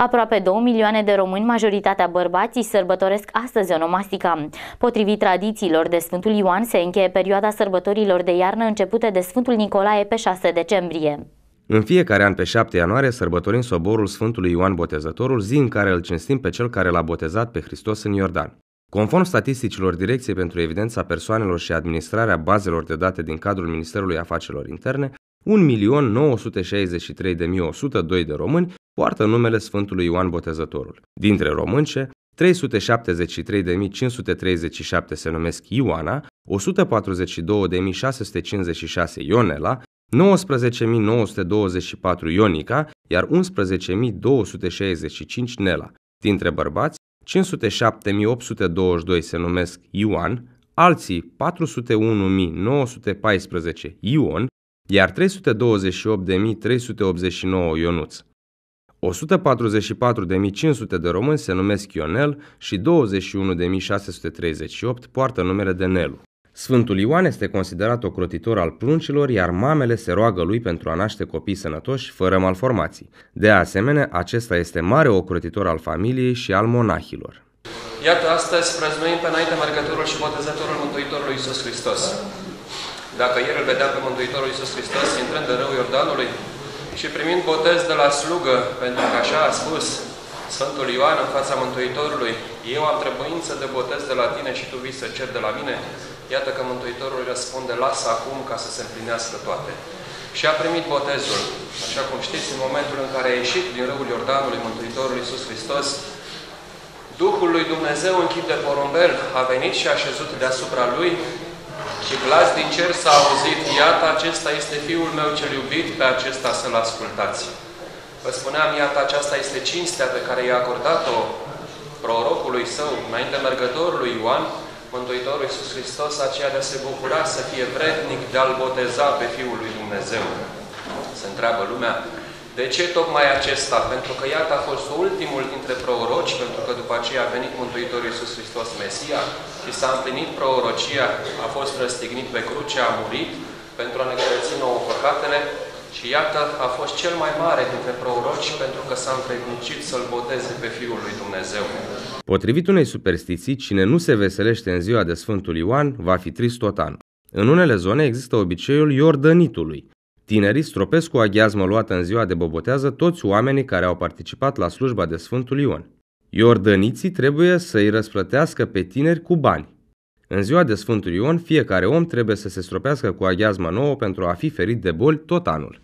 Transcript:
Aproape 2 milioane de români, majoritatea bărbații, sărbătoresc astăzi onomastica. Potrivit tradițiilor de Sfântul Ioan, se încheie perioada sărbătorilor de iarnă începute de Sfântul Nicolae pe 6 decembrie. În fiecare an pe 7 ianuarie sărbătorim soborul Sfântului Ioan Botezătorul, zi în care îl cinstim pe cel care l-a botezat pe Hristos în Iordan. Conform statisticilor Direcției pentru Evidența Persoanelor și Administrarea Bazelor de Date din cadrul Ministerului Afacerilor Interne, 1.963.102 de români poartă numele Sfântului Ioan Botezătorul. Dintre românce, 373.537 se numesc Ioana, 142.656 Ionela, 19.924 Ionica, iar 11.265 Nela. Dintre bărbați, 507.822 se numesc Ioan, alții 401.914 Ion, iar 328.389 Ionuț. 144.500 de români se numesc Ionel și 21.638 poartă numele de Nelu. Sfântul Ioan este considerat ocrotitor al pruncilor, iar mamele se roagă lui pentru a naște copii sănătoși, fără malformații. De asemenea, acesta este mare ocrotitor al familiei și al monahilor. Iată, astăzi prăznuim pe înainte mergătorul și botezătorul Mântuitorului Iisus Hristos. Dacă ieri îl vedeam pe Mântuitorul Iisus Hristos intrând în râul Iordanului și primind botez de la slugă, pentru că așa a spus Sfântul Ioan în fața Mântuitorului, eu am trebuință de botez de la tine și tu vii să cer de la mine, iată că Mântuitorul îi răspunde, lasă acum ca să se împlinească toate. Și a primit botezul. Așa cum știți, în momentul în care a ieșit din râul Iordanului Mântuitorul Iisus Hristos, Duhul lui Dumnezeu în chip de porumbel a venit și a șezut deasupra lui și glas din cer s-a auzit, iată, acesta este Fiul meu cel iubit, pe acesta să-L ascultați. Vă spuneam, iată, aceasta este cinstea pe care i-a acordat-o prorocului său, înainte mergătorului Ioan, Mântuitorul Iisus Hristos, aceea de a se bucura să fie vrednic de a-L boteza pe Fiul lui Dumnezeu. Se întreabă lumea, de ce tocmai acesta? Pentru că iată a fost ultimul dintre proroci, pentru că după aceea a venit Mântuitorul Iisus Hristos Mesia și s-a împlinit prorocia, a fost răstignit pe cruce, a murit pentru a ne curăți nouă păcatele și iată a fost cel mai mare dintre proroci pentru că s-a învrednicit să-L boteze pe Fiul lui Dumnezeu. Potrivit unei superstiții, cine nu se veselește în ziua de Sfântul Ioan va fi trist tot anul. În unele zone există obiceiul iordănitului, Tinerii stropesc cu aghiazmă luată în ziua de bobotează toți oamenii care au participat la slujba de Sfântul Ion. Iordăniții trebuie să-i răsplătească pe tineri cu bani. În ziua de Sfântul Ion, fiecare om trebuie să se stropească cu aghiazmă nouă pentru a fi ferit de boli tot anul.